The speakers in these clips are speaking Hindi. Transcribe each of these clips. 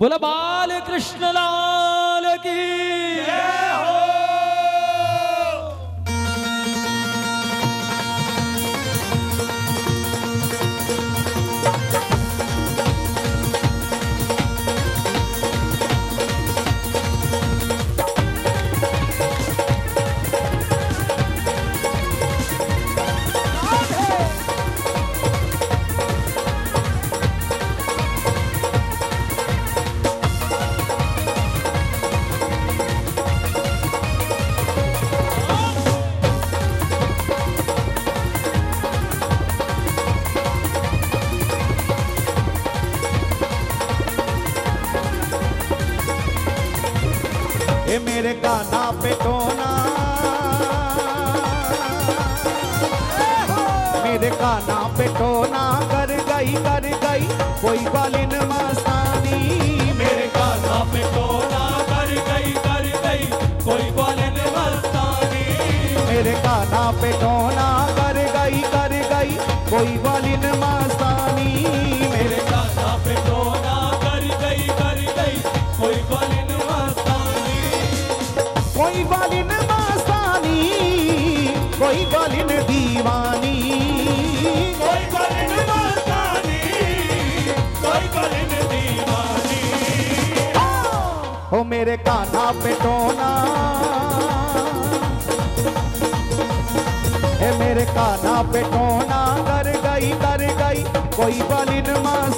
बोला बाल कृष्ण लाल की। मेरे का पे टोना। मेरे का पे टोना। मेरे काना पे टोना। मेरे काना पे टोना। कर गई कर गई, कोई बलिन मस्तानी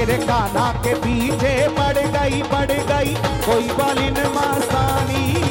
मेरे काना के पीछे पड़ गई पड़ गई। कोई बालिन मस्तानी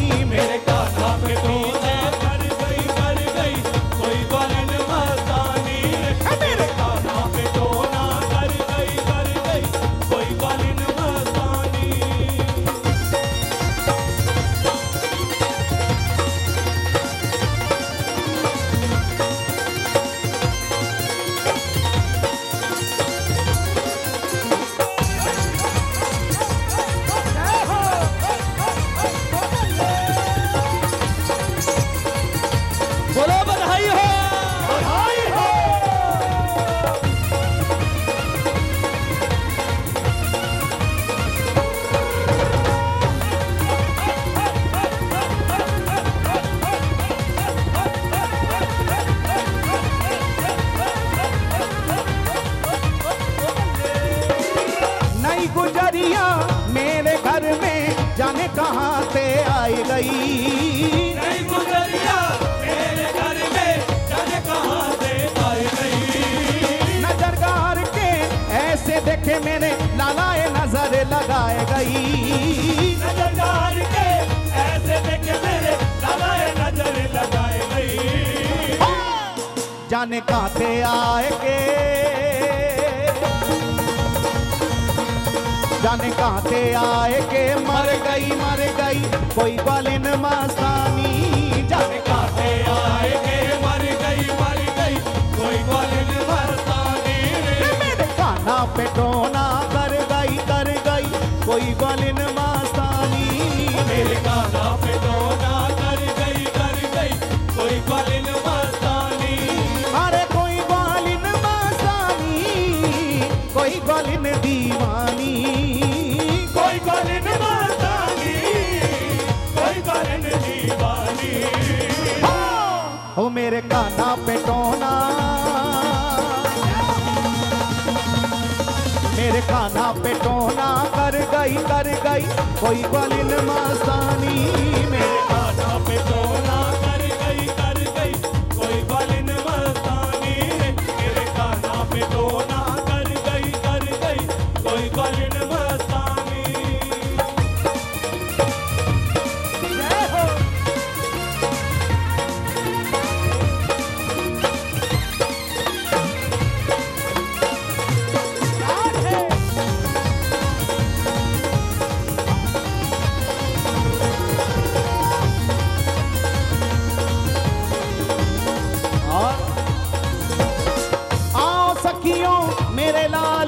के जाने कहाँ से आए के जाने कहाँ से आए के मर गई मर गई कोई बालिन मस्तानी जाने काटे आए के मर गई मर गई कोई बोलन मस्तानी मेरे काना पे खाना पेटोना कर गई कर गई। कोई बलिन मस्तानी में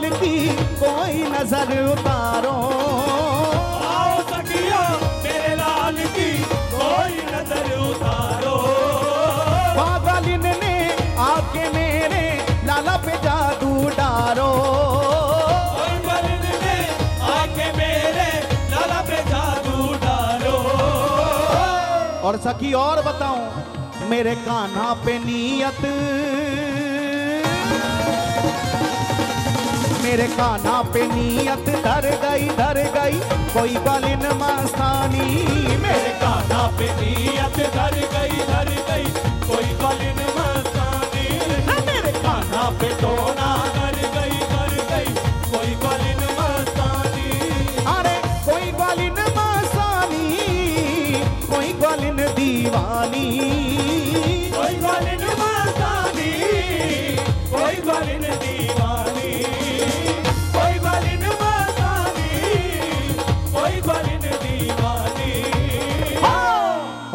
मेरे की कोई नज़र उतारो। आओ सखियो मेरे लाल की कोई नज़र उतारो। बालिन ने आके मेरे लाला पे जादू डारो। कोई ने आके मेरे लाला पे जादू डालो और सखी और बताऊँ मेरे कान्हा पे नियत। मेरे कान्हा पे नियत, धर गई धर गई। कोई बालिन मस्तानी मेरे काना पे नियत, धर गई धर गई। कोई बालिन मस्तानी मेरे काना पे कर गई गई। कोई अरे, कोई कोई दीवानी। कोई कोई दीवानी।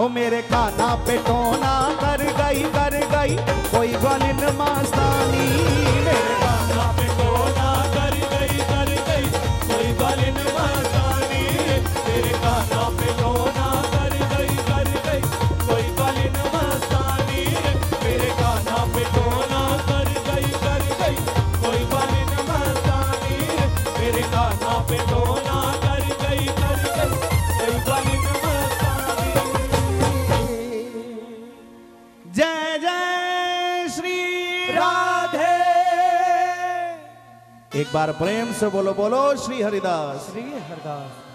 मेरे काना पे टोना कर गई कर गई। कोई गोलिन मस्तानी मेरे जय जय श्री राधे। एक बार प्रेम से बोलो बोलो श्री हरिदास। श्री हरदास।